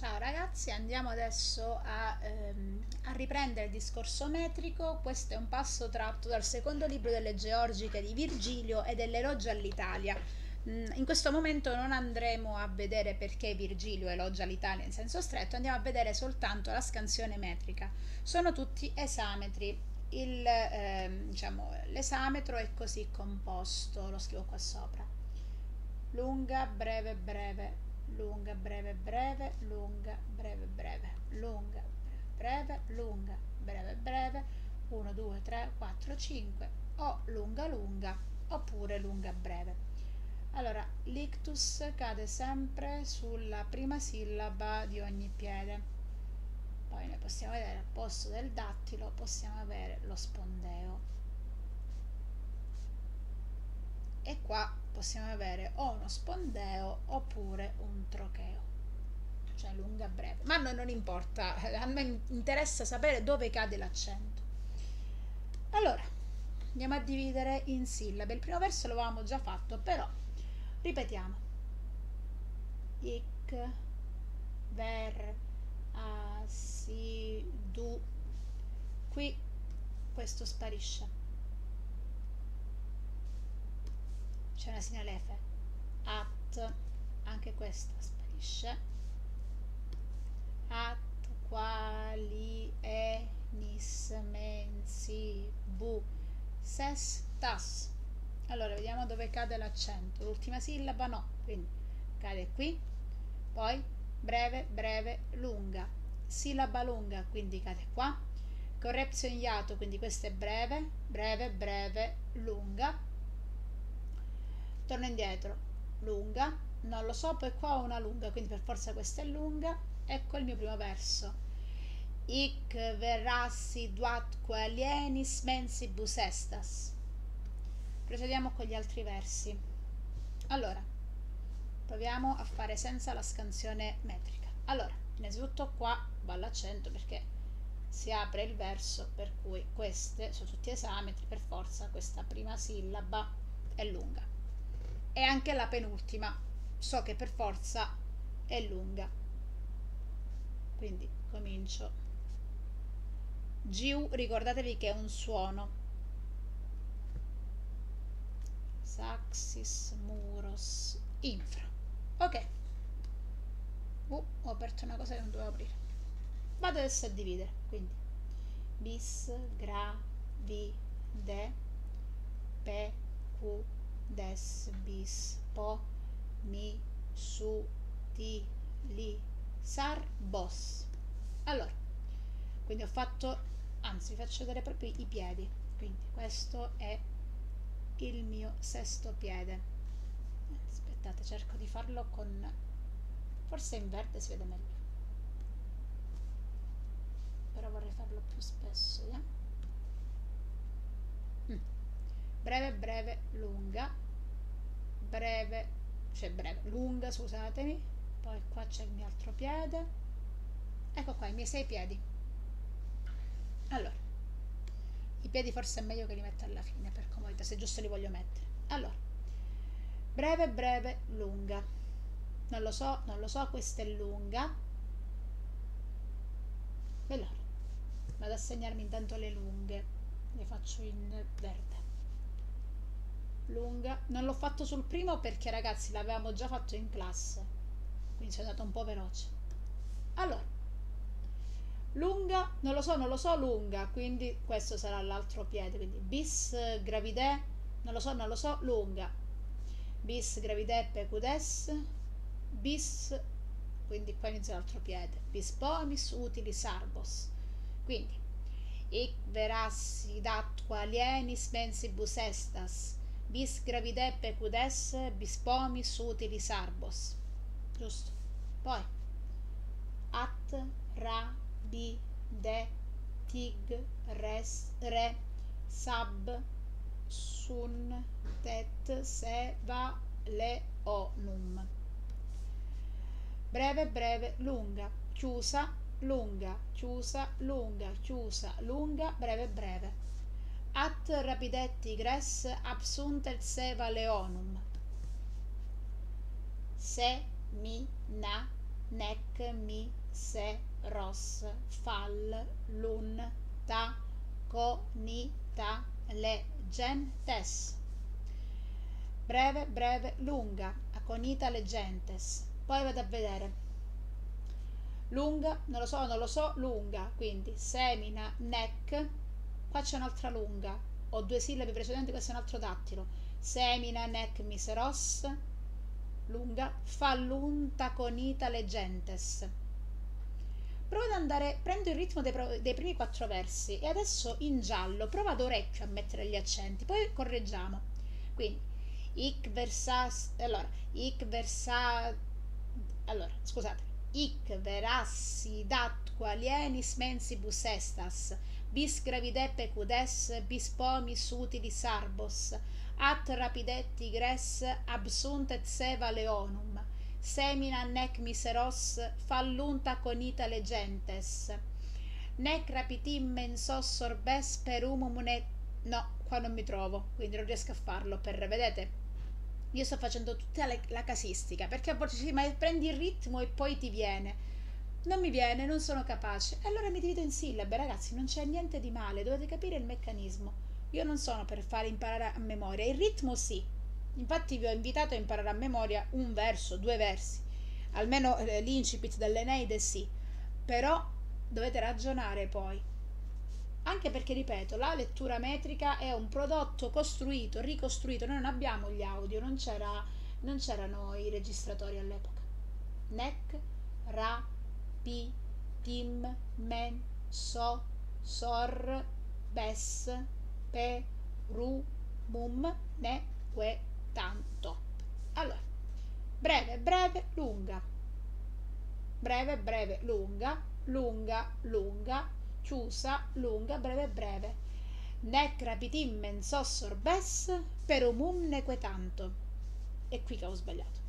Ciao ragazzi, andiamo adesso a, ehm, a, riprendere il discorso metrico. Questo è un passo tratto dal secondo libro delle Georgiche di Virgilio e dell'Elogio all'Italia. Mm, in questo momento non andremo a vedere perché Virgilio elogia l'Italia in senso stretto, andiamo a vedere soltanto la scansione metrica. Sono tutti esametri. Il, ehm, diciamo, l'esametro è così composto, lo scrivo qua sopra. Lunga, breve, breve, lunga, breve, breve, lunga, breve, breve, lunga, breve, lunga, breve, breve, 1, 2, 3, 4, 5, o lunga, lunga, oppure lunga, breve. Allora, l'ictus cade sempre sulla prima sillaba di ogni piede. Poi noi possiamo vedere al posto del dattilo possiamo avere lo spondeo. E qua possiamo avere o uno spondeo oppure un trocheo. Cioè lunga breve. Ma a noi non importa a me interessa sapere dove cade l'accento. Allora andiamo a dividere in sillabe. Il primo verso lo avevamo già fatto però ripetiamo. Ic ver a si du. Qui questo sparisce c'è una segnale F. At anche questa sparisce. At quali enis mensi bu ses tas. Allora vediamo dove cade l'accento. L'ultima sillaba no. Quindi cade qui. Poi breve breve lunga. Sillaba lunga quindi cade qua. Correzione iato quindi questo è breve breve breve lunga torno indietro. Lunga. Non lo so poi qua ho una lunga quindi per forza questa è lunga. Ecco il mio primo verso. Ic verrassi duatque alienis mensibus estas procediamo con gli altri versi. Allora proviamo a fare senza la scansione metrica. Allora innanzitutto qua va l'accento perché si apre il verso per cui queste sono tutti esametri per forza questa prima sillaba è lunga e anche la penultima. So che per forza è lunga. Quindi comincio. Giu ricordatevi che è un suono. Saxis Muros Infra. Ok. Uh, ho aperto una cosa che non dovevo aprire. Vado adesso a dividere quindi. Bis gra vi de pe q des bis po mi su ti li sar bos. Allora quindi ho fatto anzi vi faccio vedere proprio i piedi. Quindi questo è il mio sesto piede. Aspettate cerco di farlo con forse in verde si vede meglio. Però vorrei farlo più spesso yeah? mm. Breve breve breve cioè breve. Lunga scusatemi. Poi qua c'è il mio altro piede. Ecco qua i miei sei piedi. Allora i piedi forse è meglio che li metta alla fine per comodità se giusto li voglio mettere. Allora breve breve lunga. Non lo so non lo so questa è lunga. Allora vado a segnarmi intanto le lunghe. Le faccio in verde lunga. Non l'ho fatto sul primo perché ragazzi l'avevamo già fatto in classe. Quindi sono andato un po' veloce. Allora lunga non lo so non lo so lunga quindi questo sarà l'altro piede. Quindi bis gravide non lo so non lo so lunga. Bis gravide pecudes bis quindi qua inizia l'altro piede. Bis pomis utilis arbos quindi ic verassi dat alienis mensibus estas bis gravide pecudes bis pomis utilis arbos. Giusto. Poi at ra bi de tig res re sab sun tet se va le o num. Breve breve lunga. Chiusa lunga. Chiusa lunga. Chiusa lunga breve breve at rapidetti gres absunt et seva leonum se mi na nec, mi, se, ros, fal, lun, ta, co, ni, ta, le, gentes. Breve, breve, lunga, aconita legentes. Poi vado a vedere. Lunga, non lo so, non lo so, lunga, quindi semina, nec, qua c'è un'altra lunga, ho due sillabe precedenti, questo è un altro dattilo. Semina, nec, miseros, lunga, fallunta, conita, legentes. Prova ad andare, prendo il ritmo dei, dei, primi quattro versi e adesso in giallo prova ad orecchio a mettere gli accenti, poi correggiamo. Quindi, ic versas, allora, ic versa, allora, scusate, ic verassi dat qualienis mensibus estas, bis gravide pecudes, bis pomis utili sarbos, at rapidetti gres absunt et seva leonum semina nec miseros fallunta conita legentes. Nec rapitim mensos sorbes per umum ne no qua non mi trovo quindi non riesco a farlo per vedete? Io sto facendo tutta la, la casistica perché a volte si ma prendi il ritmo e poi ti viene non mi viene, non sono capace. Allora mi divido in sillabe, ragazzi, non c'è niente di male, dovete capire il meccanismo. Io non sono per fare imparare a memoria, il ritmo sì. Infatti vi ho invitato a imparare a memoria un verso, due versi, almeno eh, l'incipit dell'Eneide sì, però dovete ragionare poi. Anche perché, ripeto, la lettura metrica è un prodotto costruito, ricostruito, noi non abbiamo gli audio, non, c'era, non c'erano i registratori all'epoca. Nec, ra, pi, tim, men, so, sor, bes, pe, ru, mum, ne, que, tanto. Allora, breve, breve, lunga. Breve, breve, lunga, lunga, lunga, chiusa, lunga, breve, breve. Nec rapitim mensos orbes, per umum neque tanto. E qui che ho sbagliato.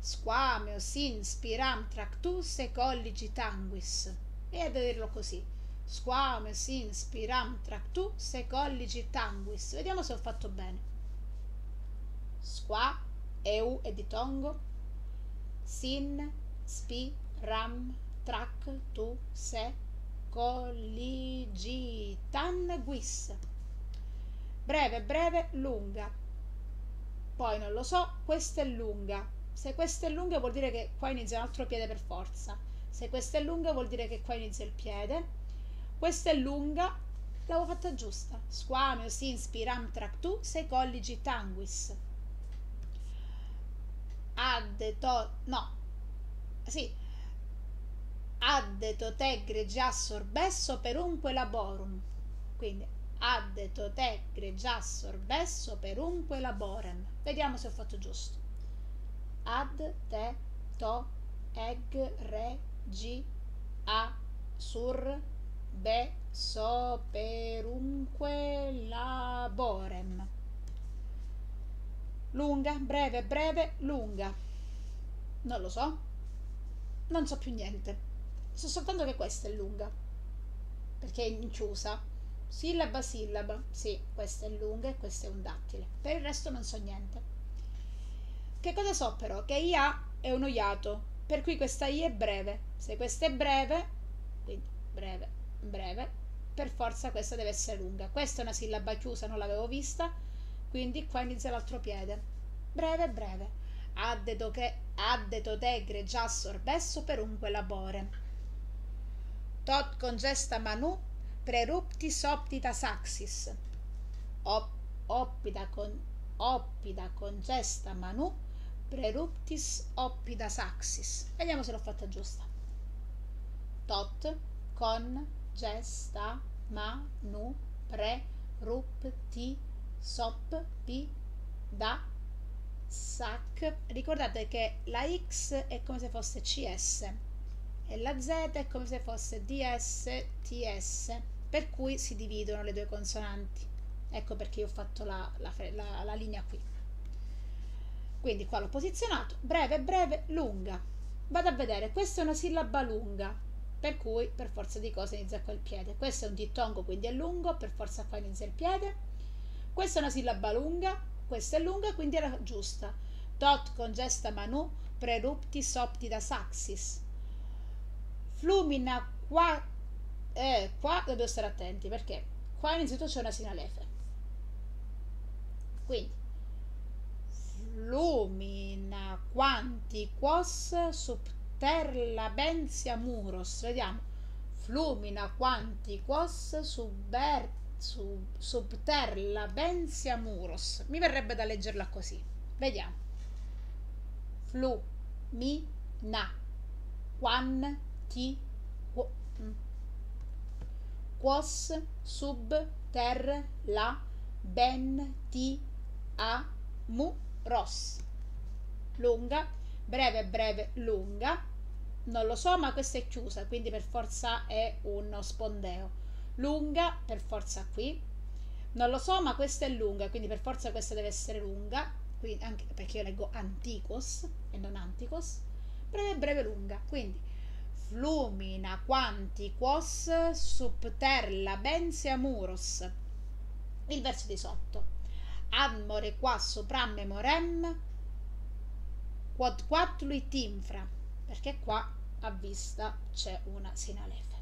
Squameo s'inspiram tractus e colligi tanguis. E a dirlo così squame, sin, spiram, tractu, se colligi, tanguis. Vediamo se ho fatto bene. Squa, eu e ditongo, sin, spi, ram, trac, tu, se, colligi, tanguis. Breve, breve, lunga. Poi non lo so, questa è lunga. Se questa è lunga vuol dire che qua inizia un altro piede per forza. Se questa è lunga vuol dire che qua inizia il piede questa è lunga, l'avevo fatta giusta. Squameo, sinspiram, tractu, sei colligi, tanguis. Adde, to, no, sì. Adde, totegre, giassor, besso, perunque laborum. Quindi, adde, totegre, giassor, besso, perunque laborem. Vediamo se ho fatto giusto. Ad, te, to, eg, re, gi, a, sur, be so perunque laborem lunga breve breve lunga. Non lo so. Non so più niente. So soltanto che questa è lunga. Perché è inchiusa sillaba sillaba. Sì questa è lunga e questo è un dattile. Per il resto non so niente che cosa so però che ia è uno iato per cui questa i è breve se questa è breve quindi breve breve, per forza questa deve essere lunga. Questa è una sillaba chiusa, non l'avevo vista, quindi qua inizia l'altro piede. Breve, breve. Addeto che addeto tegre già sorbesso perunque labore. Tot congesta manu preruptis optita saxis. Op, oppida con oppida congesta manu preruptis oppida saxis. Vediamo se l'ho fatta giusta. Tot con gesta, ma, nu, pre, rup, sop, pi, da, sac. Ricordate che la X è come se fosse CS e la Z è come se fosse DS, TS, per cui si dividono le due consonanti. Ecco perché io ho fatto la, la, la, la linea qui. Quindi qua l'ho posizionato, breve, breve, lunga. Vado a vedere, questa è una sillaba lunga, per cui per forza di cose inizia col piede. Questo è un dittongo, quindi è lungo, per forza qua inizia il piede. Questa è una sillaba lunga, questa è lunga, quindi era giusta. Tot con gesta manu, preruptis optida saxis. Flumina qua, eh, qua dobbiamo stare attenti perché qua innanzitutto c'è una sinalefe. Quindi, flumina quanti quos subterla bensia muros. Vediamo. Flumina quanti quos subter, sub, subterla bensia muros. Mi verrebbe da leggerla così. Vediamo. Flumina quanti mm. quos sub ter la ben ti a mu ros lunga breve breve lunga. Non lo so ma questa è chiusa quindi per forza è uno spondeo. Lunga per forza qui. Non lo so ma questa è lunga quindi per forza questa deve essere lunga. Quindi anche perché io leggo anticos e non anticos. Breve breve lunga. Quindi flumina quanti quos subterla bensia muros il verso di sotto admore qua sopram memorem. Quod quattulit infra perché qua a vista c'è una sinalefe.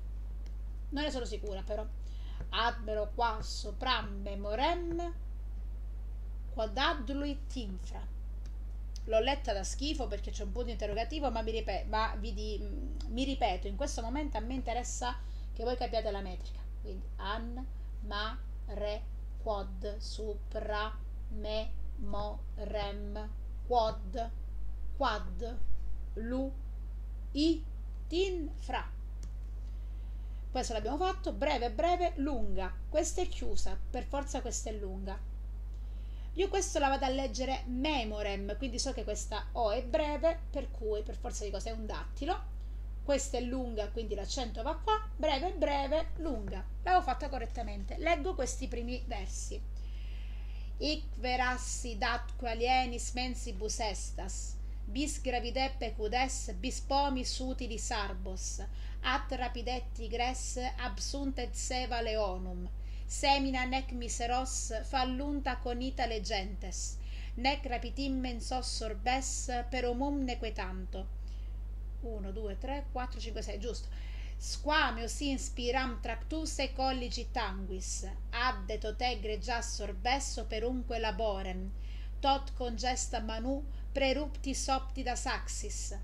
Non ne sono sicura però. Admero qua sopram memorem. Quod adluit infra l'ho letta da schifo perché c'è un punto interrogativo ma, mi, ripet- ma di- mi ripeto in questo momento a me interessa che voi capiate la metrica. Quindi an ma re quod supra me mo rem quod. Quad. Lu i tin fra. Questo l'abbiamo fatto breve breve lunga. Questa è chiusa. Per forza questa è lunga. Io questo la vado a leggere memorem quindi so che questa O è breve per cui per forza di cose è un dattilo questa è lunga quindi l'accento va qua. Breve breve lunga. L'avevo fatta correttamente. Leggo questi primi versi. Ic verassi datque alienis mensibus estas. Bis gravideppe cudes bis pomis utili sarbos. At rapidetti gres absunt et seva leonum. Semina nec miseros fallunta conita legentes. Nec rapitim mensos sorbes per omum neque tanto 1, 2, 3, 4, 5, 6, giusto. Squameo si inspiram tractus e colligi tanguis, adde totegre già sorbesso perunque laborem, tot congesta manu prerupti sopti da saxis,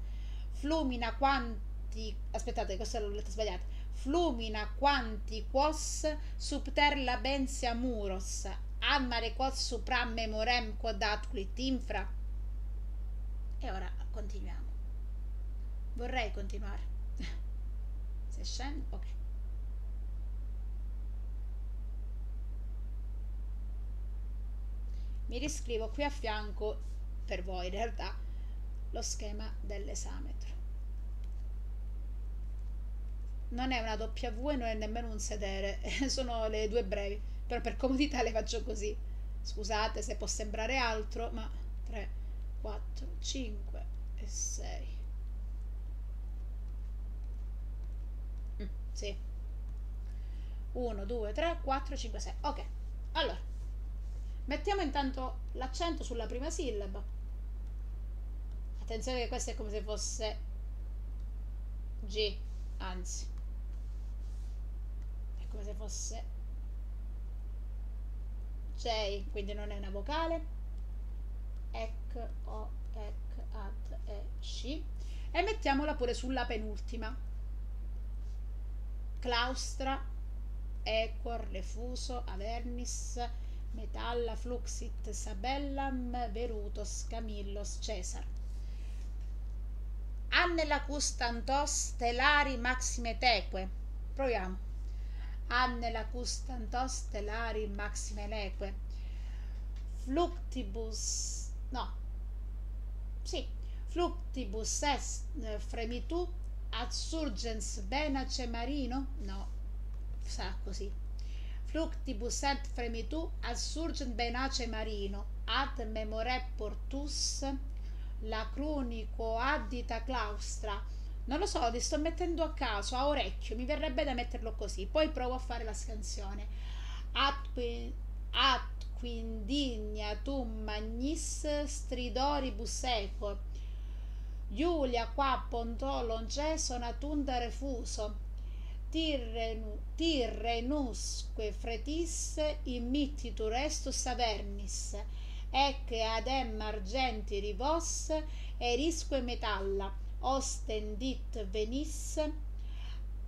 flumina quanti, aspettate, questa l'ho letta sbagliata, flumina quanti quos subter labensia muros, amare quos supram memorem quod atquit infra. E ora continuiamo vorrei continuare. Se scendo ok. Mi riscrivo qui a fianco per voi in realtà lo schema dell'esametro. Non è una W e non è nemmeno un sedere sono le due brevi però per comodità le faccio così. Scusate se può sembrare altro ma 3 4 5 e 6 Sì. 1, 2, 3, 4, 5, 6. Ok. Allora, mettiamo intanto l'accento sulla prima sillaba. Attenzione che questo è come se fosse G, anzi. È come se fosse J, quindi non è una vocale. Ec, O, Ec, Ad, E, C. E mettiamola pure sulla penultima claustra, equor, refuso, avernis, metalla, fluxit, sabellam, verutos, camillos, cesar. Annela custantos telari maxime teque. Proviamo. Annela custantos telari maxime leque. Fluctibus, no, sì, fluctibus est fremitu Adsurgens benace marino? No, sa così. Fluctibus et fremitu adsurgent benace marino, ad memore portus lacrunico addita claustra. Non lo so, li sto mettendo a caso, a orecchio, mi verrebbe da metterlo così. Poi provo a fare la scansione. At, at quindigna tum magnis stridoribus eco Giulia qua pontolon sono tunda refuso. Tirre nusque fretis immittitur estus avernis ec adem argenti rivos erisque metalla. Ostendit venis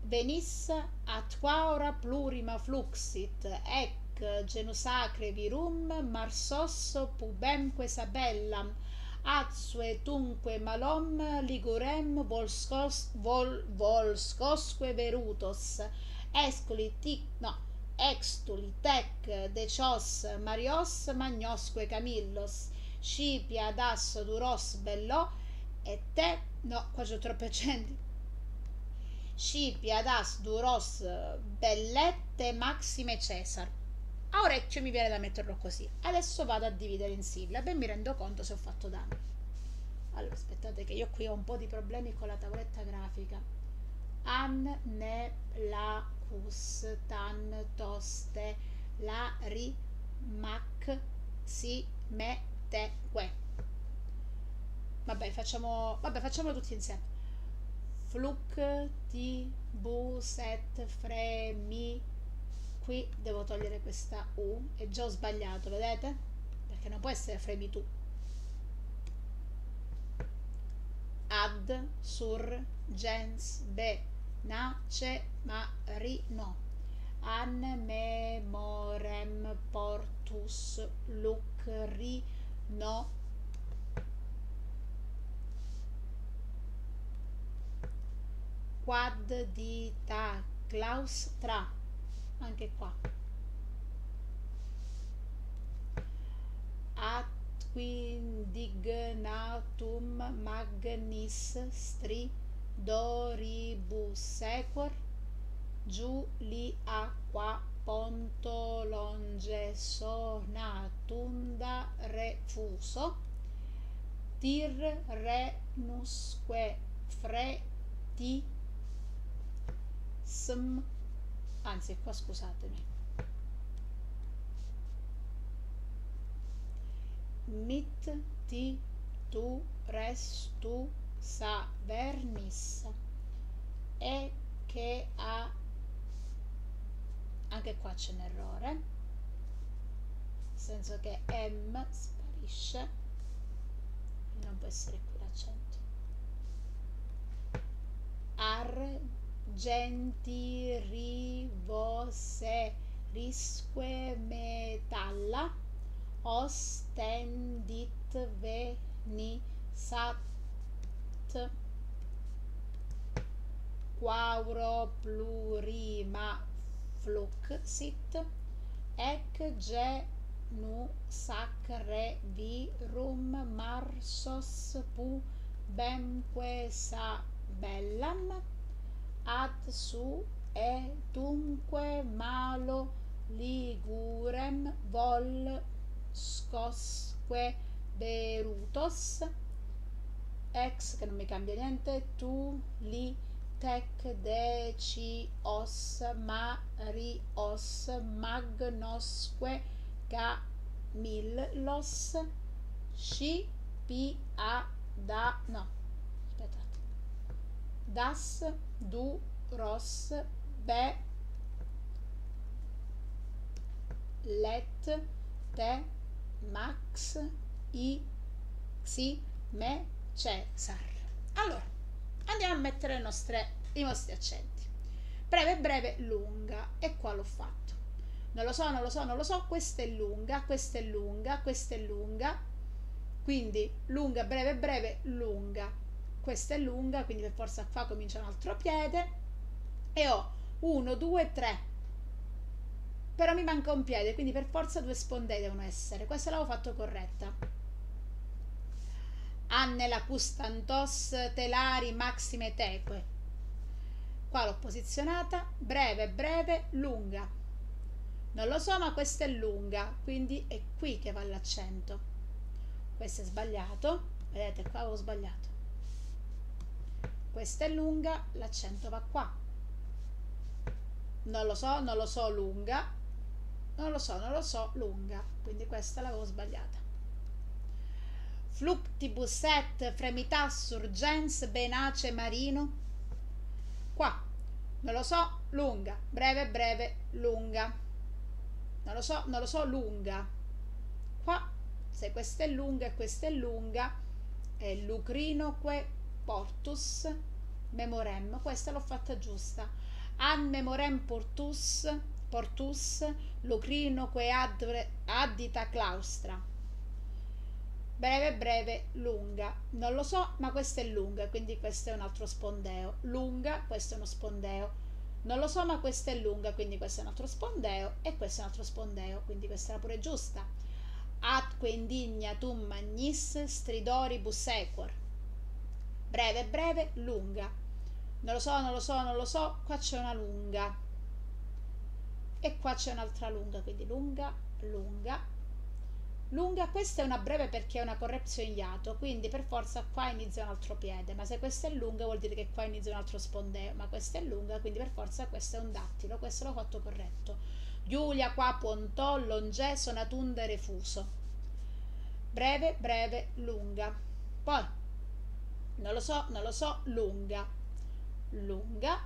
venis atquaura plurima fluxit. Ec genusacre virum marsosso pubemque sabellam atsue tunque malom ligurem volscos, vol, volscosque verutos. Esculi tic no extuli tec decios marios magnosque camillos. Scipia das duros bello. E te no qua c'ho troppe accenti scipia das duros bellette maxime cesar a orecchio mi viene da metterlo così. Adesso vado a dividere in sillabe e mi rendo conto se ho fatto danno. Allora aspettate che io qui ho un po' di problemi con la tavoletta grafica. An ne la cus tan toste la ri mac si me te que. Vabbè facciamo vabbè facciamolo tutti insieme. Fluc ti bu set fre mi qui devo togliere questa U e già ho sbagliato, vedete? Perché non può essere fremi tu. Ad, sur, gens, be, nace, ma, ri, no. An, me, morem, portus, luc, ri, no. Quad, di, ta, claus, tra anche qua. At quindignatum magnis stri doribus sequor giù li aqua ponto longe sonatunda refuso. Tir renusque freti sm anzi qua scusatemi. Mit ti tu res tu sa vernis e che ha anche qua c'è un errore. Nel senso che m sparisce. Non può essere qui l'accento. Ar genti rivose risque metalla ostendit veni sat quauro plurima fluxit ec genu sacre virum marsos pu benque sa bellam ad su e dunque malo ligurem vol scosque berutos. Ex che non mi cambia niente tu li tec deci os mari os magnosque ga millos sci pi a da no aspettate. Das du ros be let te max i xi me cesar. Allora andiamo a mettere nostre, i nostri accenti. Breve breve lunga e qua l'ho fatto. Non lo so non lo so non lo so questa è lunga questa è lunga questa è lunga. Quindi lunga breve breve lunga questa è lunga quindi per forza qua comincia un altro piede e ho 1 2 3 però mi manca un piede quindi per forza due spondee devono essere. Questa l'avevo fatto corretta. Anne la custantos telari maxime teque. Qua l'ho posizionata. Breve breve lunga. Non lo so ma questa è lunga quindi è qui che va l'accento. Questo è sbagliato. Vedete qua avevo sbagliato questa è lunga l'accento va qua. Non lo so non lo so lunga. Non lo so non lo so lunga. Quindi questa l'avevo sbagliata. Fluctibus et fremitas urgens benace marino. Qua, non lo so, lunga, breve, breve, lunga. Non lo so, non lo so, lunga. Qua, se questa è lunga e questa è lunga, è lucrinoque portus memorem. Questa l'ho fatta giusta. An memorem portus, portus lucrinoque addita claustra. Breve breve lunga. Non lo so ma questa è lunga quindi questo è un altro spondeo. Lunga questo è uno spondeo. Non lo so ma questa è lunga quindi questo è un altro spondeo. E questo è un altro spondeo quindi questa era pure giusta. Atque indigna tum magnis stridoribus equor breve breve lunga. Non lo so non lo so non lo so. Qua c'è una lunga. E qua c'è un'altra lunga quindi lunga lunga. Lunga questa è una breve perché è una correzione iato quindi per forza qua inizia un altro piede ma se questa è lunga vuol dire che qua inizia un altro spondeo ma questa è lunga quindi per forza questo è un dattilo questo l'ho fatto corretto. Giulia qua pontò longe sonatunde refuso. Breve breve lunga. Poi non lo so non lo so lunga. Lunga.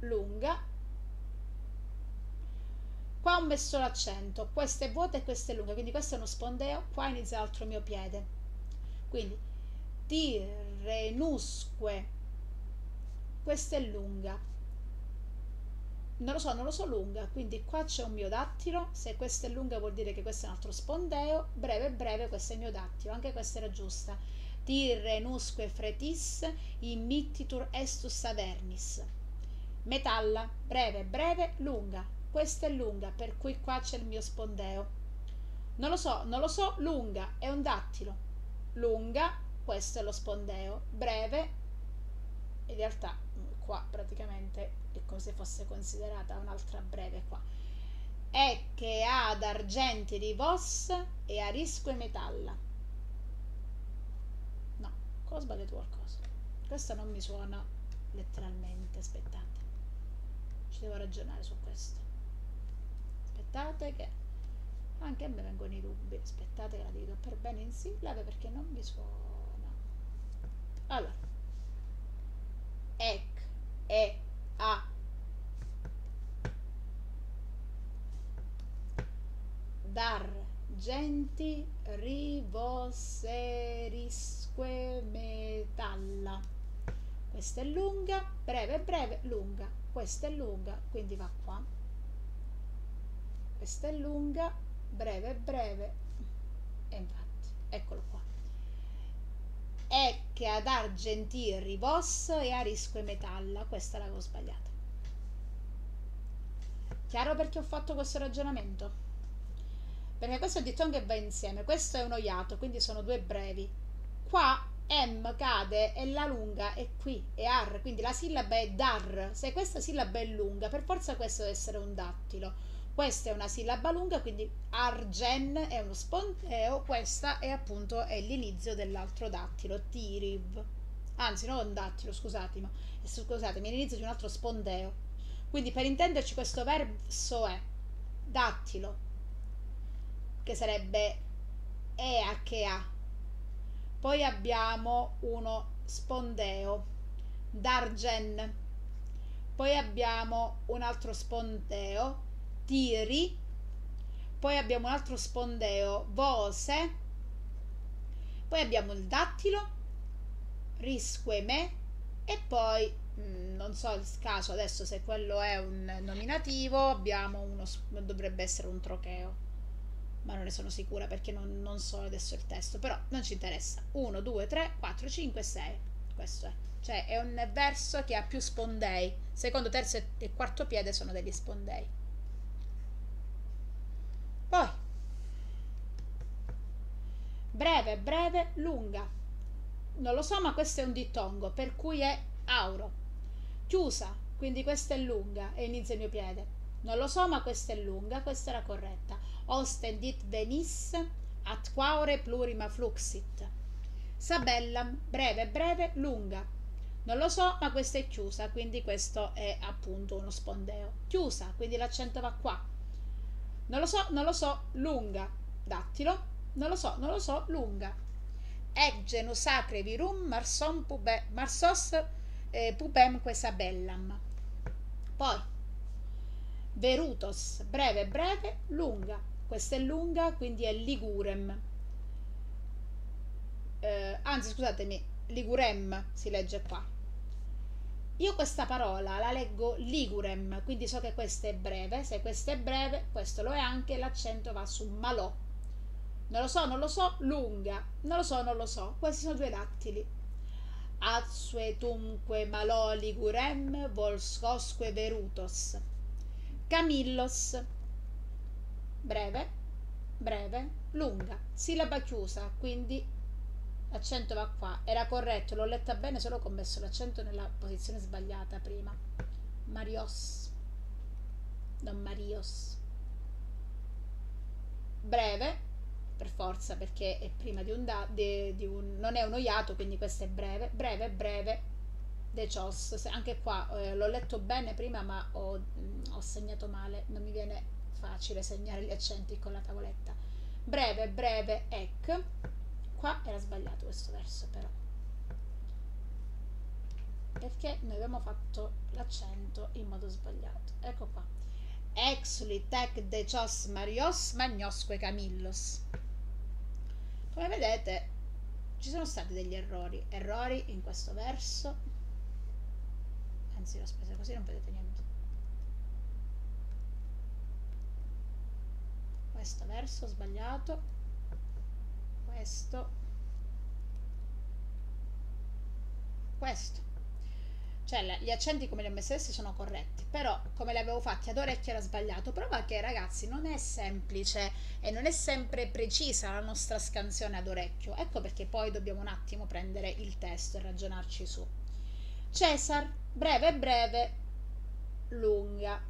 Lunga. Qua ho messo l'accento questa è vuota e questa è lunga quindi questo è uno spondeo qua inizia l'altro mio piede. Quindi tirenusque questa è lunga. Non lo so non lo so lunga quindi qua c'è un mio dattilo. Se questa è lunga vuol dire che questo è un altro spondeo. Breve breve questo è il mio dattilo. Anche questa era giusta tirenusque fretis immittitur estus avernis metalla breve breve lunga. Questa è lunga per cui qua c'è il mio spondeo. Non lo so non lo so lunga è un dattilo. Lunga questo è lo spondeo. Breve in realtà qua praticamente è come se fosse considerata un'altra breve qua. È che ad argenti di vos e a risco e metalla ho sbagliato qualcosa? Questa non mi suona letteralmente aspettate. Ci devo ragionare su questo. Aspettate che anche a me vengono i dubbi. Aspettate che la dico per bene in sillabe perché non mi suona. Allora. Ec e a. Dar genti rivoserisque metalla. Questa è lunga breve breve lunga. Questa è lunga quindi va qua. Questa è lunga breve breve. E infatti eccolo qua. È che ad argenti rivos e a risco e metalla. Questa l'avevo sbagliata. Chiaro perché ho fatto questo ragionamento perché questo è il dittongo che va insieme questo è uno iato quindi sono due brevi qua M cade e la lunga è qui, è ar, quindi la sillaba è dar. Se questa sillaba è lunga, per forza questo deve essere un dattilo. Questa è una sillaba lunga, quindi argen è uno spondeo, questa è appunto l'inizio dell'altro dattilo, tiriv. Anzi, non un dattilo, scusatemi, scusatemi, è l'inizio di un altro spondeo. Quindi per intenderci questo verso è dattilo, che sarebbe ea che ha. Poi abbiamo uno spondeo, dargen. Poi abbiamo un altro spondeo, tiri poi abbiamo un altro spondeo vose poi abbiamo il dattilo risqueme e poi mm, non so il caso adesso se quello è un nominativo abbiamo uno dovrebbe essere un trocheo ma non ne sono sicura perché non, non so adesso il testo però non ci interessa. 1 2 3 4 5 6 questo è. Cioè è un verso che ha più spondei. Secondo terzo e quarto piede sono degli spondei. Poi, breve, breve, lunga. Non lo so, ma questo è un dittongo, per cui è auro. Chiusa, quindi questa è lunga e inizia il mio piede. Non lo so, ma questa è lunga, questa era corretta. Ostendit venis at quaure plurima fluxit. Sabellam, breve, breve, lunga. Non lo so, ma questa è chiusa, quindi questo è appunto uno spondeo. Chiusa, quindi l'accento va qua non lo so, non lo so, lunga, dattilo, Non lo so, non lo so, lunga. Ec genus sacre virum marsos eh, pubemque sabellam. Poi, verutos, breve, breve, lunga. Questa è lunga, quindi è ligurem. Eh, anzi, scusatemi, ligurem si legge qua. Io questa parola la leggo ligurem, quindi so che questa è breve. Se questa è breve, questo lo è anche, l'accento va su malò. Non lo so, non lo so, lunga. Non lo so, non lo so. Questi sono due dattili. Azsuetumque malò ligurem volscosque verutos. Camillos. Breve, breve, lunga. Sillaba chiusa, quindi l'accento va qua. Era corretto l'ho letta bene solo che ho messo l'accento nella posizione sbagliata prima. Marios. Non Marios. Breve per forza perché è prima di un, da, di, di un non è uno iato quindi questo è breve breve breve de cios anche qua eh, l'ho letto bene prima ma ho, mh, ho segnato male. Non mi viene facile segnare gli accenti con la tavoletta. Breve breve ec qua era sbagliato questo verso però. Perché noi abbiamo fatto l'accento in modo sbagliato. Ecco qua. Exuli tec decios marios magnosque camillos. Come vedete ci sono stati degli errori. Errori in questo verso anzi l'ho spesa così non vedete niente. Questo verso sbagliato. Questo. Questo. Cioè gli accenti come li ho messi adesso sono corretti però come li avevo fatti ad orecchio era sbagliato. Prova che ragazzi non è semplice e non è sempre precisa la nostra scansione ad orecchio. Ecco perché poi dobbiamo un attimo prendere il testo e ragionarci su. Cesar breve breve lunga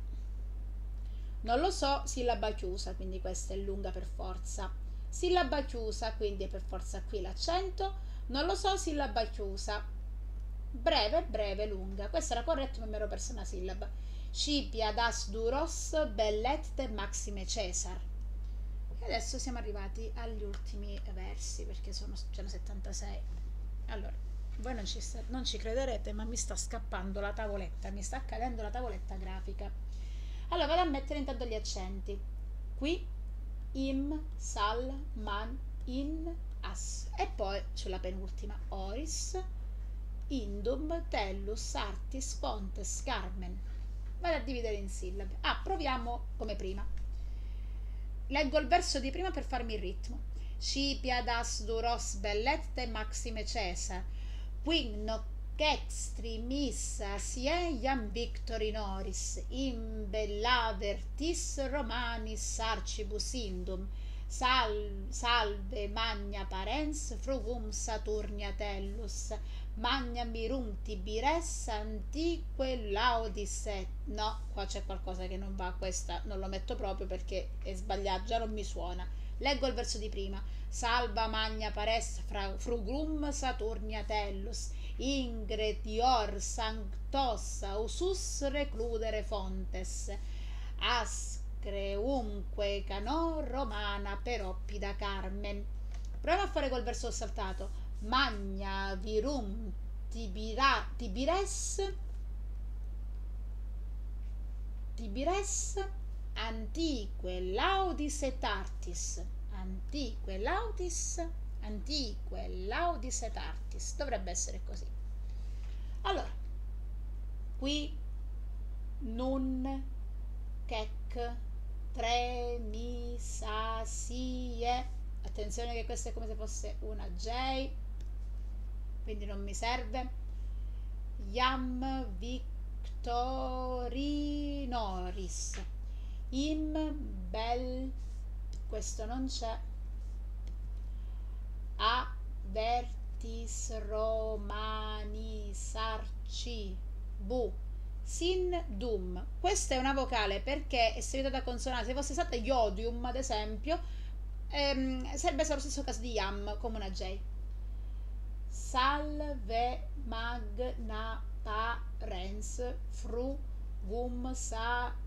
non lo so sillaba chiusa quindi questa è lunga per forza sillaba chiusa, quindi è per forza qui l'accento, non lo so, sillaba chiusa, breve, breve, lunga, questo era corretto, ma mi ero persa una sillaba. Scipia das duros bellette maxime Cesar. E adesso siamo arrivati agli ultimi versi, perché sono, sono 76. Allora, voi non ci, non ci crederete, ma mi sta scappando la tavoletta, mi sta cadendo la tavoletta grafica. Allora, vado a mettere intanto gli accenti. Qui im, sal, man, in, as. E poi sulla penultima, oris, indum, tellus, artis, fontes, carmen. Vado a dividere in sillabe. Ah, proviamo come prima. Leggo il verso di prima per farmi il ritmo. Scipia das duros bellette maxime cesa, quin no extrimissa sieiam victorinoris imbellavertis romanis arcibus indum sal, salve magna parens frugum saturnia tellus magna mirum tibires antique laodice no qua c'è qualcosa che non va questa non lo metto proprio perché è sbagliato già non mi suona leggo il verso di prima. Salva magna pares frugum saturnia tellus. Ingredior sanctos usus recludere fontes. Ascreumque cano romana per oppida carmen. Proviamo a fare col verso saltato. Magna virum tibira, tibires tibires antique laudis et artis. Antique laudis antique laudis et artis. Dovrebbe essere così. Allora qui nun chec tre sa si attenzione che questa è come se fosse una J quindi non mi serve. Iam victorinoris im bel questo non c'è. Avertis romanis arci bu. Sin dum. Questa è una vocale perché è seguita da consonante se fosse stata iodium ad esempio ehm, sarebbe stato lo stesso caso di yam come una j. Salve magna parens fru gum saturnia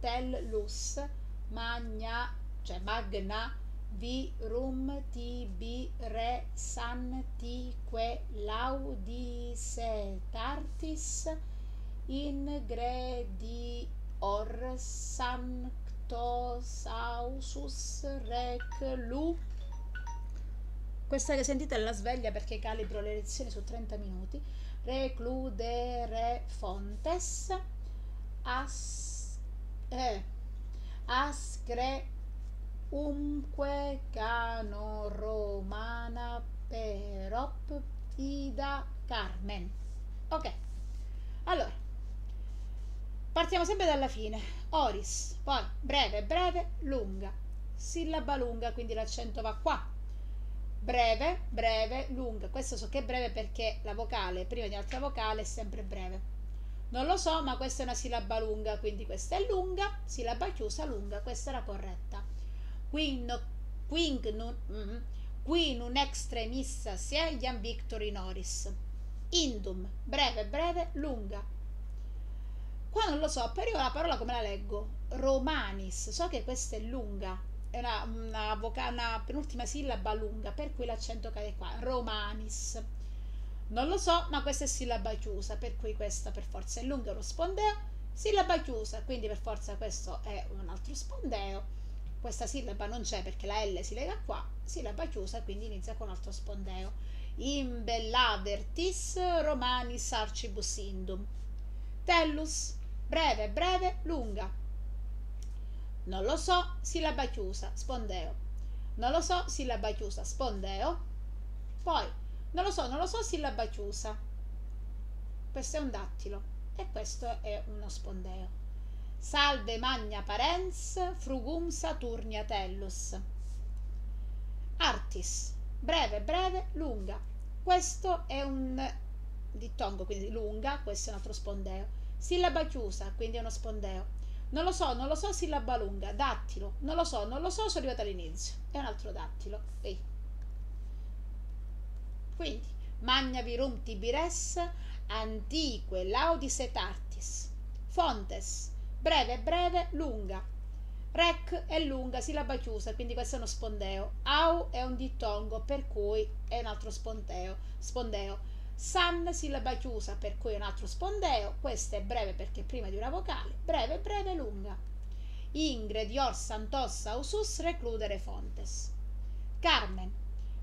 tellus magna cioè magna vi rum ti bi re san ti que laudisetatis ingredior sanctos ausus rec lu. Questa che sentite è la sveglia perché calibro le lezioni su 30 minuti. Recludere fontes as eh, ascre umque cano romana perop ida carmen. Ok. Allora partiamo sempre dalla fine. Oris poi breve breve lunga. Sillaba lunga quindi l'accento va qua. Breve breve lunga. Questo so che è breve perché la vocale prima di un'altra vocale è sempre breve non lo so, ma questa è una sillaba lunga, quindi questa è lunga, sillaba chiusa lunga, questa la corretta. Qui, no, qui, non, mm, qui non extremissa sia iam victory noris. Indum, breve, breve, lunga. Qua non lo so, però la parola come la leggo? Romanis, so che questa è lunga, è una, una, voca- una penultima sillaba lunga, per cui l'accento cade qua. Romanis. Non lo so, ma questa è sillaba chiusa, per cui questa per forza è lunga, uno spondeo. Sillaba chiusa, quindi per forza questo è un altro spondeo. Questa sillaba non c'è perché la L si lega qua. Sillaba chiusa, quindi inizia con un altro spondeo. Imbellavertis romanis arcibus indum. Tellus, breve, breve, lunga. Non lo so, sillaba chiusa, spondeo. Non lo so, sillaba chiusa, spondeo. Poi non lo so, non lo so, sillaba chiusa. Questo è un dattilo e questo è uno spondeo. Salve magna parens, frugum Saturnia tellus. Artis, breve, breve, lunga. Questo è un dittongo, quindi lunga, questo è un altro spondeo. Sillaba chiusa, quindi è uno spondeo. Non lo so, non lo so, sillaba lunga, dattilo. Non lo so, non lo so, sono arrivata all'inizio. È un altro dattilo. Ehi. Quindi, magna virum tibires, antique laudis et artis. Fontes, breve, breve, lunga. Rec è lunga, sillaba chiusa, quindi questo è uno spondeo. Au è un dittongo, per cui è un altro spondeo. spondeo. San, sillaba chiusa, per cui è un altro spondeo. Questo è breve perché è prima di una vocale. Breve, breve, lunga. Ingre, dior, santos, ausus, recludere fontes. Carmen,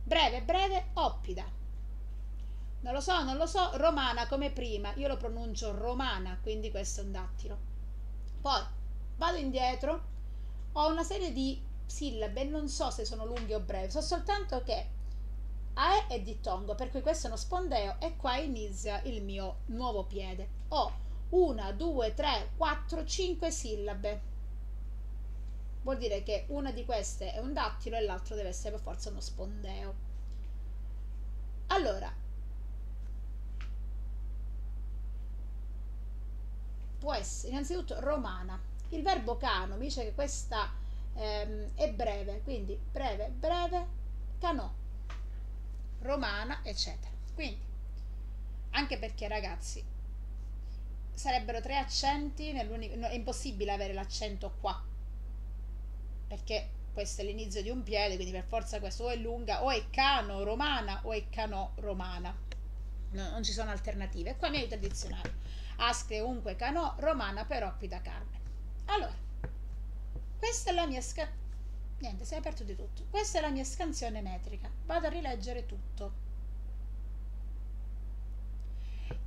breve, breve, oppida. Non lo so, non lo so, romana come prima, io lo pronuncio romana, quindi questo è un dattilo. Poi vado indietro, ho una serie di sillabe, non so se sono lunghe o brevi, so soltanto che AE è dittongo, per cui questo è uno spondeo e qua inizia il mio nuovo piede. Ho una, due, tre, quattro, cinque sillabe. Vuol dire che una di queste è un dattilo e l'altro deve essere per forza uno spondeo. Allora, può essere innanzitutto romana. Il verbo cano mi dice che questa ehm, è breve, quindi breve, breve, canò, romana, eccetera. Quindi, anche perché ragazzi, sarebbero tre accenti, no, è impossibile avere l'accento qua, perché questo è l'inizio di un piede, quindi per forza questo o è lunga, o è cano romana, o è canò romana. No, non ci sono alternative. Qua mi aiuta il dizionario ascre unque canò, romana per oppida carne. Allora, questa è la mia sca... Niente, si è aperto di tutto. Questa è la mia scansione metrica. Vado a rileggere tutto.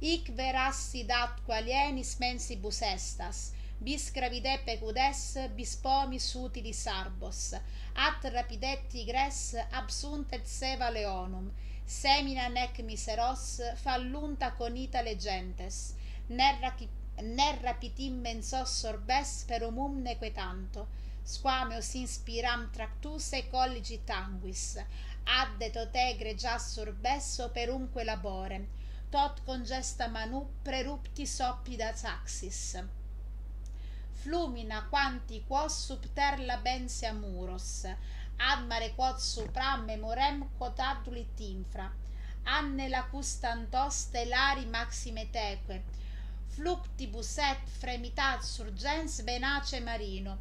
Ic verassi dat qualienis mensibus estas, bis gravide pecudes, bis pomis utilis arbos, at rapidetti gres absunt et seva leonum, semina nec miseros, fallunta conita legentes, nerra pitim mensos sorbes per umum nequetanto, squameos inspiram tractus e colligi tanguis, adde totegre già sorbesso perunque labore, tot congesta manu prerupti soppida taxis. Flumina quanti quos subterla bensia muros, ad mare quod supra memorem quod adulit infra, anne la custantos telari maxime teque, fluctibus et fremitat surgens benace marino,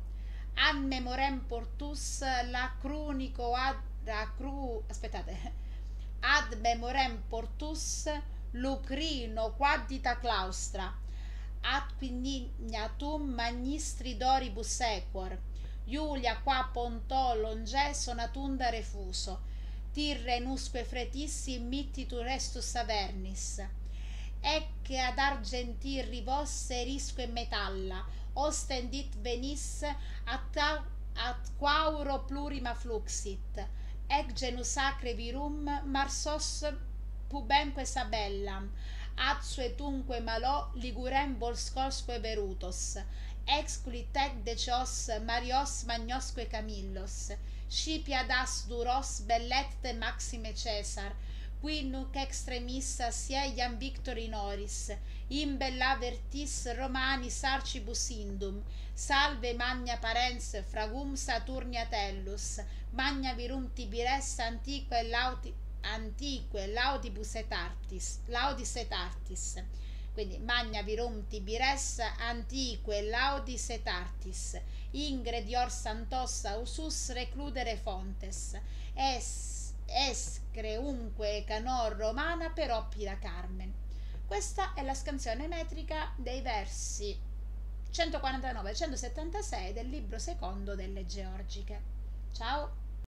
ad memorem portus lacrunico ad cru, aspettate ad memorem portus lucrino quaddita claustra. Ad quindignatum magistri doribus equor Iulia qua pontò longe sonatunda refuso. Tirre nusque fretissi mittitu restus avernis ec ad argentir rivosse risque metalla. Ostendit venis at, at quauro plurima fluxit. Ec genus sacre virum marsos pubenque sabellam. Ad suetunque malò ligurem volscosque verutos. Exculit ec decios marios magnosque camillos. Scipiadas duros bellette maxime Caesar qui nuc extremissa sieiam victori noris in bella vertis romani sarcibus indum. Salve magna parens fragum saturnia tellus. Magna virum tibires antiquae lauti antiquae laudibus et artis laudis et artis. Quindi magna virum tibires antiquae laudis et artis. Ingredior santos usus recludere fontes. Es es creunque canor romana per oppira carmen questa è la scansione metrica dei versi 149 176 del libro secondo delle Georgiche. Ciao!